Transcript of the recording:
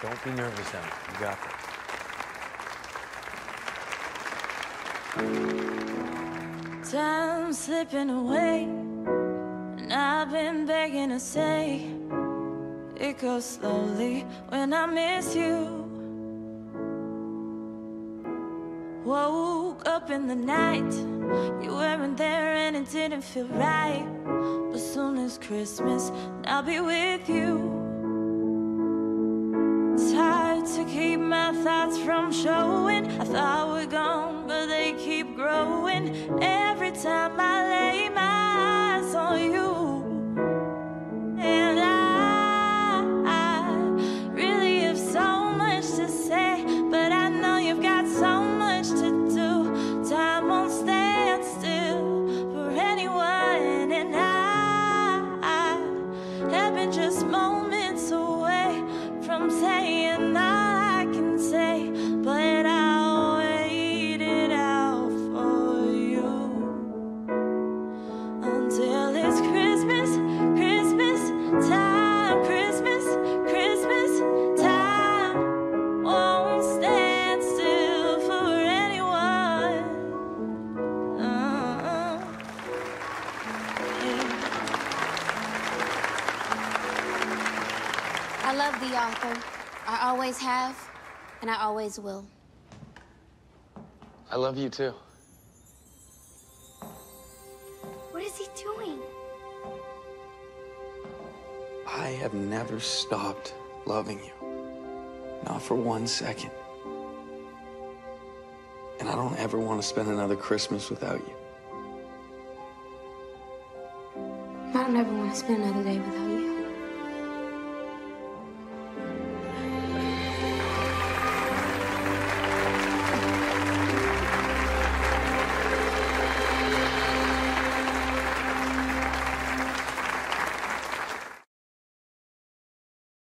Don't be nervous, Emma. You got this. Time's slipping away, and I've been begging to say it goes slowly when I miss you. Woke up in the night, you weren't there and it didn't feel right. But soon as Christmas, I'll be with you. From showing. I thought we're gone, but they keep growing. I love the author. I always have, and I always will. I love you too. I have never stopped loving you. Not for one second. And I don't ever want to spend another Christmas without you. I don't ever want to spend another day without you.